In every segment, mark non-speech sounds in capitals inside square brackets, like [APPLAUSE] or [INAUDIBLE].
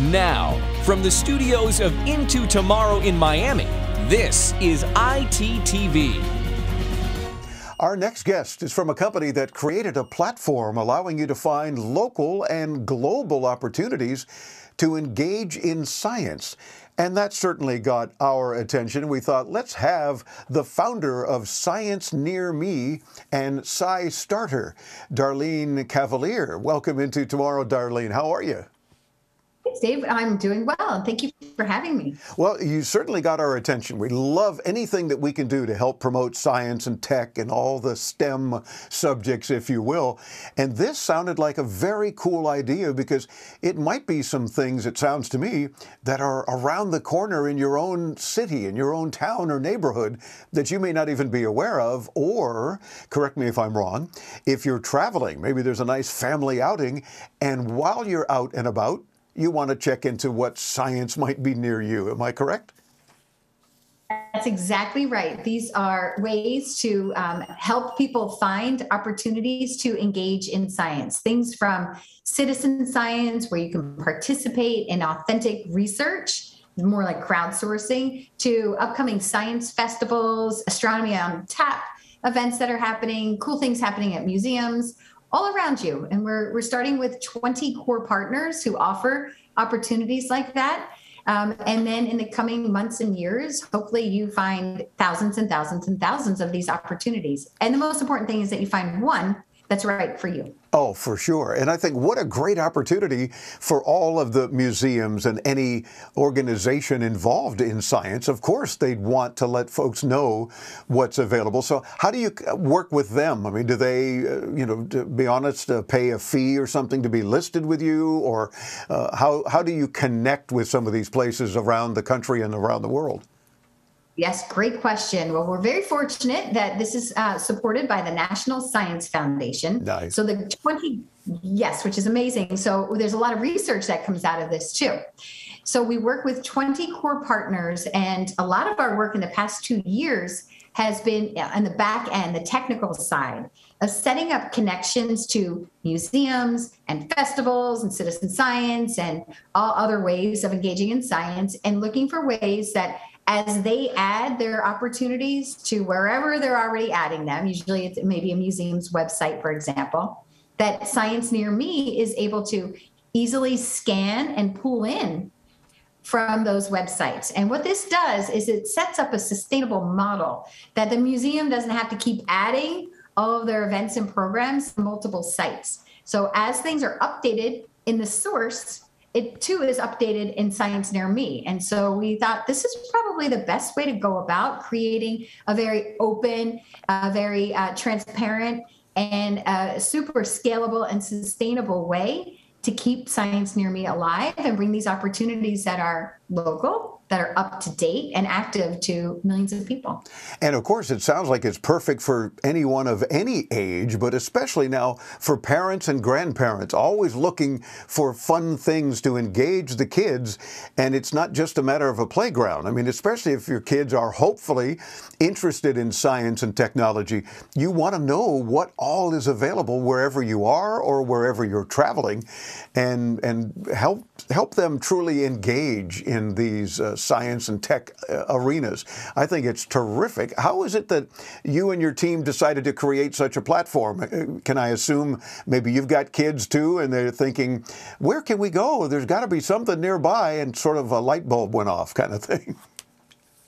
Now, from the studios of Into Tomorrow in Miami, this is ITTV. Our next guest is from a company that created a platform allowing you to find local and global opportunities to engage in science. And that certainly got our attention. We thought, let's have the founder of Science Near Me and SciStarter, Darlene Cavalier. Welcome into Tomorrow, Darlene. How are you? Dave. I'm doing well, thank you for having me. Well, you certainly got our attention. We love anything that we can do to help promote science and tech and all the STEM subjects, if you will. And this sounded like a very cool idea because it might be some things, it sounds to me, that are around the corner in your own city, in your own town or neighborhood that you may not even be aware of. Or, correct me if I'm wrong, if you're traveling, maybe there's a nice family outing, and while you're out and about, you want to check into what science might be near you. Am I correct? That's exactly right. These are ways to um, help people find opportunities to engage in science. Things from citizen science, where you can participate in authentic research, more like crowdsourcing, to upcoming science festivals, astronomy on tap events that are happening, cool things happening at museums, all around you. And we're, we're starting with 20 core partners who offer opportunities like that. Um, and then in the coming months and years, hopefully you find thousands and thousands and thousands of these opportunities. And the most important thing is that you find one that's right for you. Oh, for sure. And I think what a great opportunity for all of the museums and any organization involved in science. Of course, they'd want to let folks know what's available. So, how do you work with them? I mean, do they, uh, you know, to be honest, uh, pay a fee or something to be listed with you? Or uh, how, how do you connect with some of these places around the country and around the world? Yes, great question. Well, we're very fortunate that this is uh, supported by the National Science Foundation. Nice. So the 20, yes, which is amazing. So there's a lot of research that comes out of this too. So we work with 20 core partners, and a lot of our work in the past two years has been on the back end, the technical side of setting up connections to museums and festivals and citizen science and all other ways of engaging in science and looking for ways that as they add their opportunities to wherever they're already adding them, usually it's maybe a museum's website, for example, that Science Near Me is able to easily scan and pull in from those websites. And what this does is it sets up a sustainable model that the museum doesn't have to keep adding all of their events and programs to multiple sites. So as things are updated in the source, it too is updated in Science Near Me. And so we thought this is probably the best way to go about creating a very open, uh, very uh, transparent, and uh, super scalable and sustainable way to keep Science Near Me alive and bring these opportunities that are local that are up to date and active to millions of people. And of course, it sounds like it's perfect for anyone of any age, but especially now for parents and grandparents, always looking for fun things to engage the kids. And it's not just a matter of a playground. I mean, especially if your kids are hopefully interested in science and technology, you want to know what all is available wherever you are or wherever you're traveling and, and help, help them truly engage in these uh, science and tech uh, arenas. I think it's terrific. How is it that you and your team decided to create such a platform? Uh, can I assume maybe you've got kids too and they're thinking, where can we go? There's got to be something nearby, and sort of a light bulb went off kind of thing. [LAUGHS]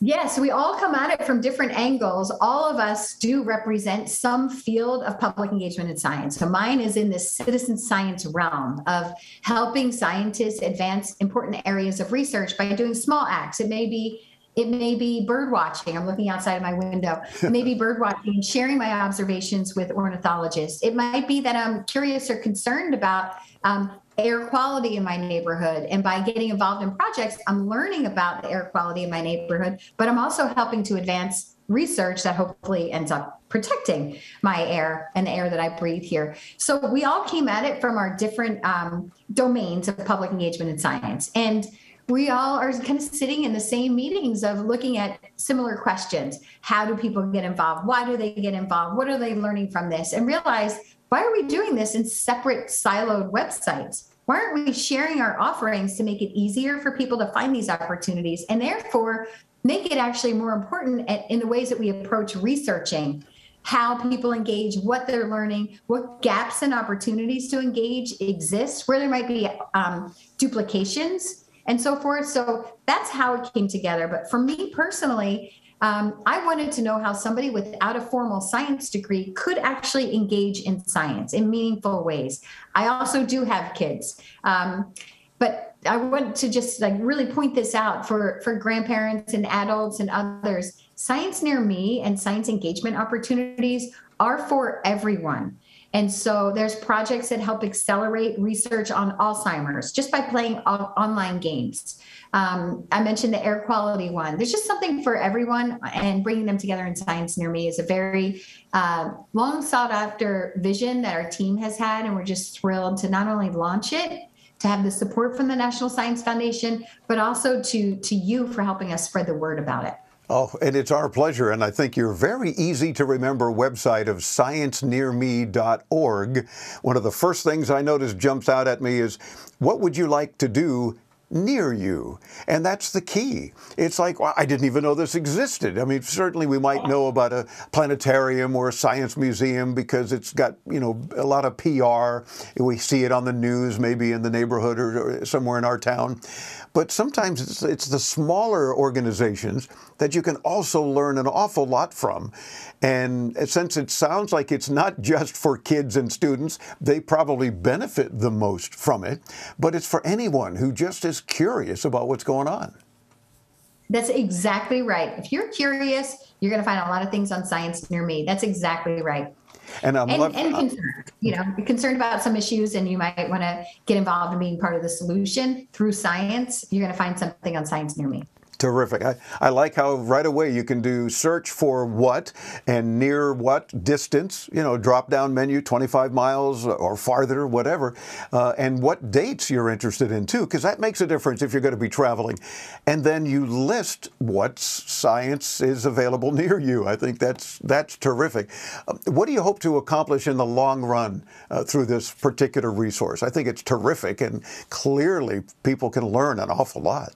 Yes, we all come at it from different angles. All of us do represent some field of public engagement in science. So mine is in this citizen science realm of helping scientists advance important areas of research by doing small acts. It may be it may be bird watching. I'm looking outside of my window. Maybe [LAUGHS] bird watching, and sharing my observations with ornithologists. It might be that I'm curious or concerned about um, air quality in my neighborhood. And by getting involved in projects, I'm learning about the air quality in my neighborhood, but I'm also helping to advance research that hopefully ends up protecting my air and the air that I breathe here. So we all came at it from our different um, domains of public engagement in science. And we all are kind of sitting in the same meetings of looking at similar questions. How do people get involved? Why do they get involved? What are they learning from this? And realize why are we doing this in separate siloed websites? Why aren't we sharing our offerings to make it easier for people to find these opportunities and therefore make it actually more important in the ways that we approach researching how people engage, what they're learning, what gaps and opportunities to engage exist, where there might be um, duplications, and so forth. So that's how it came together. But for me personally, um, I wanted to know how somebody without a formal science degree could actually engage in science in meaningful ways. I also do have kids. Um, but I want to just like really point this out for for grandparents and adults and others Science Near Me and science engagement opportunities are for everyone. And so there's projects that help accelerate research on Alzheimer's just by playing online games. Um, I mentioned the air quality one. There's just something for everyone, and bringing them together in Science Near Me is a very uh, long sought after vision that our team has had. And we're just thrilled to not only launch it, to have the support from the National Science Foundation, but also to, to you for helping us spread the word about it. Oh, and it's our pleasure. And I think your very easy to remember website of sciencenearme.org. One of the first things I notice jumps out at me is what would you like to do near you. And that's the key. It's like, well, I didn't even know this existed. I mean, certainly we might know about a planetarium or a science museum because it's got, you know, a lot of PR. We see it on the news, maybe in the neighborhood or, somewhere in our town. But sometimes it's, it's the smaller organizations that you can also learn an awful lot from. And since it sounds like it's not [LAUGHS] just for kids and students, they probably benefit the most from it, but it's for anyone who just is curious about what's going on. That's exactly right. If you're curious, you're going to find a lot of things on Science Near Me. That's exactly right. And, um, and, love, and concerned, you know, concerned about some issues, and you might want to get involved in being part of the solution through science. You're going to find something on Science Near Me. Terrific. I, I like how right away you can do search for what and near what distance, you know, drop down menu 25 miles or farther, whatever, uh, and what dates you're interested in too, because that makes a difference if you're going to be traveling. And then you list what science is available [LAUGHS] near you. I think that's, that's terrific. Uh, what do you hope to accomplish in the long run uh, through this particular resource? I think it's terrific, and clearly people can learn an awful lot.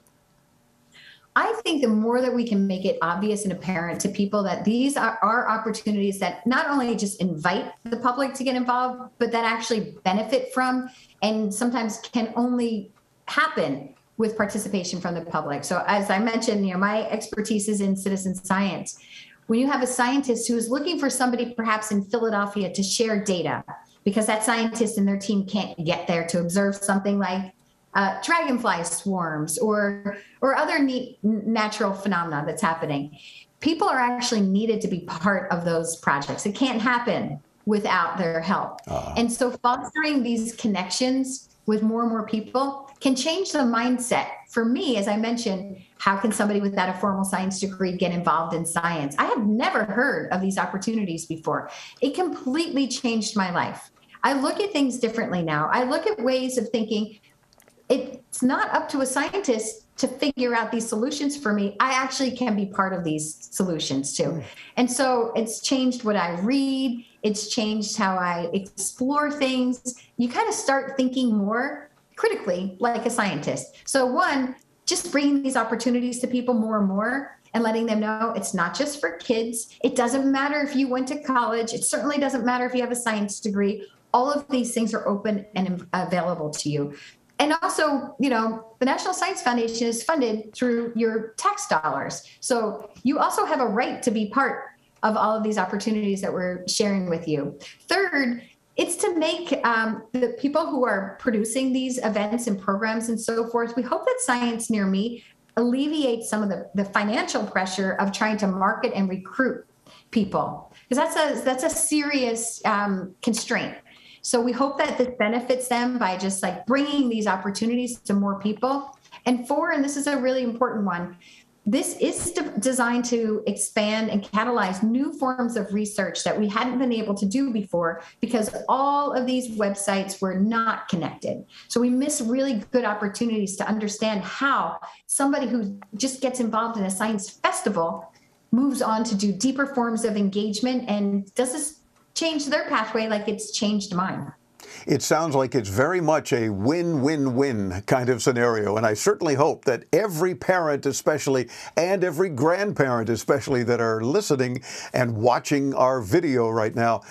I think the more that we can make it obvious and apparent to people that these are, are, opportunities that not only just invite the public to get involved, but that actually benefit from and sometimes can only happen with participation from the public. So as I mentioned, you know, my expertise is in citizen science. When you have a scientist who is looking for somebody perhaps in Philadelphia to share data, because that scientist and their team can't get there to observe something like uh, dragonfly swarms or or other neat natural phenomena that's happening. People are actually needed to be part of those projects. It can't happen without their help. Uh, and so fostering these connections with more and more people can change the mindset. For me, as I mentioned, how can somebody without a formal science degree get involved in science? I have never heard of these opportunities before. It completely changed my life. I look at things differently now. I look at ways of thinking it's not up to a scientist to figure out these solutions for me. I actually can be part of these solutions too. Mm. And so it's changed what I read, it's changed how I explore things. You kind of start thinking more critically like a scientist. So, one, just bringing these opportunities to people more and more and letting them know it's not just for kids. It doesn't matter if you went to college, it certainly doesn't matter if you have a science degree. All of these things are open and available to you and also, you know, the National Science Foundation is funded through your tax dollars. So you also have a right to be part of all of these opportunities that we're sharing with you. Third, it's to make um, the people who are producing these events and programs and so forth. We hope that Science Near Me alleviates some of the, the financial pressure of trying to market and recruit people because that's a that's a serious um, constraint so we hope that this benefits them by just like bringing these opportunities to more people. And four, and this is a really important one, this is de- designed to expand and catalyze new forms of research that we hadn't been able to do before because all of these websites were not connected. So we miss really good opportunities to understand how somebody who just gets involved in a science festival moves on to do deeper forms of engagement and does this change their pathway like it's changed mine. it sounds like it's very much a win win win kind of scenario. And I certainly hope that every parent, especially, and every grandparent, especially, that are listening and watching our video right now,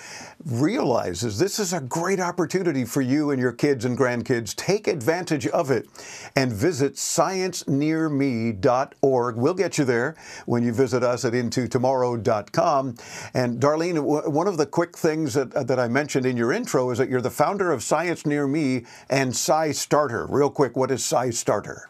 realizes this is a great opportunity for you and your kids and grandkids. Take advantage of it and visit sciencenearme.org. We'll get you there when you visit us at intotomorrow.com. And Darlene, one of the quick things that, that I mentioned in your intro is that you're the founder of Science Near Me and SciStarter. Real quick, what is Sci SciStarter?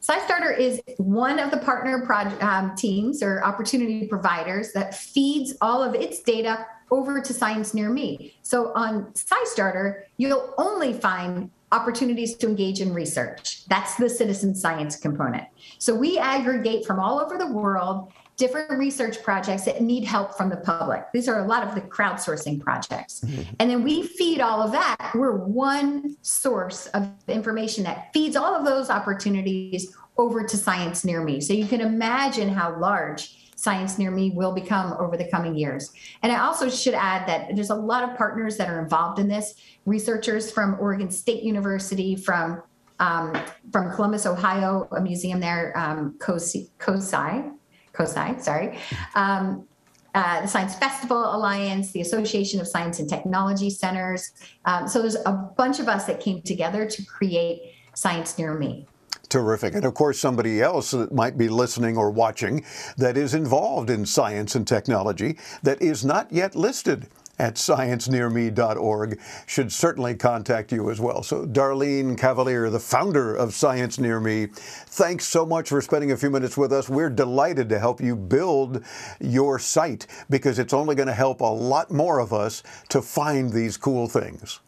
SciStarter is one of the partner project, um, teams or opportunity providers that feeds all of its data over to Science Near Me. So on SciStarter, you'll only find opportunities to engage in research. That's the citizen science component. So we aggregate from all over the world different research projects that need help from the public. These are a lot of the crowdsourcing projects. Mm-hmm. And then we feed all of that. We're one source of information that feeds all of those opportunities over to Science Near Me. So you can imagine how large Science Near Me will become over the coming years. And I also should add that there's a lot of partners that are involved in this researchers from Oregon State University, from um, from Columbus, Ohio, a museum there, um, COSI, COSI, COSI, sorry. Um, uh, the Science Festival Alliance, the Association of Science and Technology Centers. Um, so there's a bunch of us that came together to create Science Near Me. Terrific. And of course, somebody else that might be listening or watching that is involved in science and technology that is not yet listed at sciencenearme.org should certainly contact you as well. So, Darlene Cavalier, the founder of Science Near Me, thanks so much for spending a few minutes with us. We're delighted to help you build your site because it's only going to help a lot more of us to find these cool things.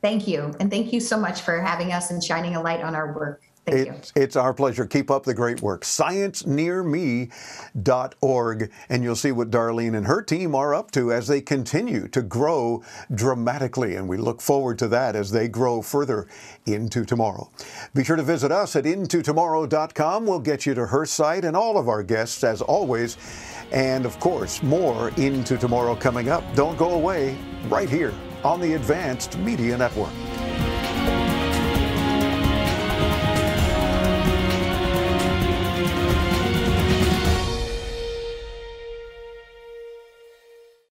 Thank you. And thank you so much for having us and shining a light on our work. You. It's our pleasure. Keep up the great work. ScienceNearMe.org, and you'll see what Darlene and her team are up to as they continue to grow dramatically. And we look forward to that as they grow further into tomorrow. Be sure to visit us at intotomorrow.com. We'll get you to her site and all of our guests, as always. And of course, more Into Tomorrow coming up. Don't go away right here on the Advanced Media Network.